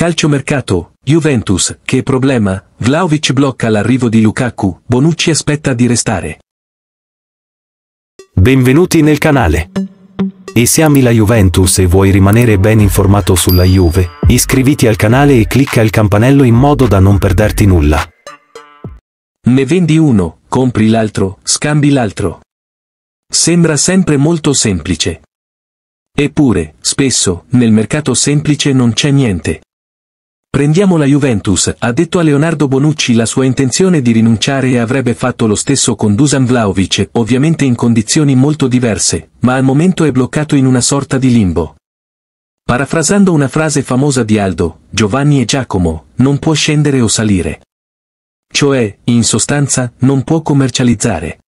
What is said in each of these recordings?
Calciomercato, Juventus, che problema, Vlaovic blocca l'arrivo di Lukaku, Bonucci aspetta di restare. Benvenuti nel canale. E se ami la Juventus e vuoi rimanere ben informato sulla Juve, iscriviti al canale e clicca il campanello in modo da non perderti nulla. Ne vendi uno, compri l'altro, scambi l'altro. Sembra sempre molto semplice. Eppure, spesso, nel mercato semplice non c'è niente. Prendiamo la Juventus, ha detto a Leonardo Bonucci la sua intenzione di rinunciare e avrebbe fatto lo stesso con Dusan Vlaovic, ovviamente in condizioni molto diverse, ma al momento è bloccato in una sorta di limbo. Parafrasando una frase famosa di Aldo, Giovanni e Giacomo, non può scendere o salire. Cioè, in sostanza, non può commercializzare.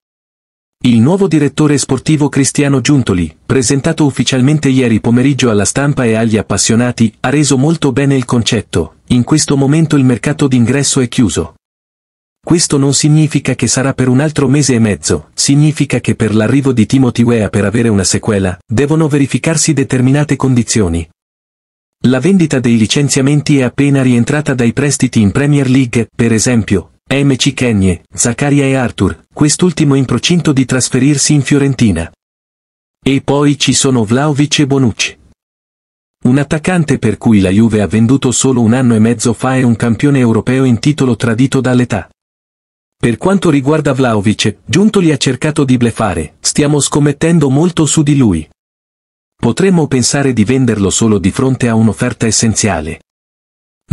Il nuovo direttore sportivo Cristiano Giuntoli, presentato ufficialmente ieri pomeriggio alla stampa e agli appassionati, ha reso molto bene il concetto, in questo momento il mercato d'ingresso è chiuso. Questo non significa che sarà per un altro mese e mezzo, significa che per l'arrivo di Timothy Wea per avere una sequela, devono verificarsi determinate condizioni. La vendita dei licenziamenti è appena rientrata dai prestiti in Premier League, per esempio, MC Kenye, Zaccaria e Arthur, quest'ultimo in procinto di trasferirsi in Fiorentina. E poi ci sono Vlaovic e Bonucci. Un attaccante per cui la Juve ha venduto solo un anno e mezzo fa è un campione europeo in titolo tradito dall'età. Per quanto riguarda Vlaovic, Giuntoli ha cercato di blefare, stiamo scommettendo molto su di lui. Potremmo pensare di venderlo solo di fronte a un'offerta essenziale.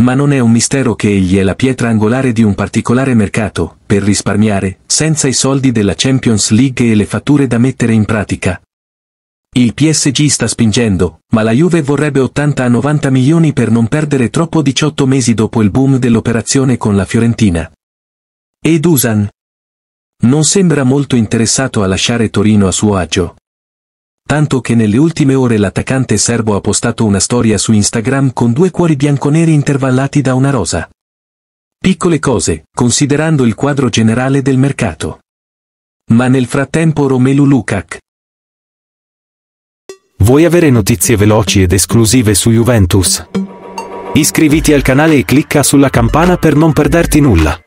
Ma non è un mistero che egli è la pietra angolare di un particolare mercato, per risparmiare, senza i soldi della Champions League e le fatture da mettere in pratica. Il PSG sta spingendo, ma la Juve vorrebbe 80 a 90 milioni per non perdere troppo 18 mesi dopo il boom dell'operazione con la Fiorentina. E Dusan? Non sembra molto interessato a lasciare Torino a suo agio tanto che nelle ultime ore l'attaccante serbo ha postato una storia su Instagram con due cuori bianconeri intervallati da una rosa. Piccole cose, considerando il quadro generale del mercato. Ma nel frattempo Romelu Lukac. Vuoi avere notizie veloci ed esclusive su Juventus? Iscriviti al canale e clicca sulla campana per non perderti nulla.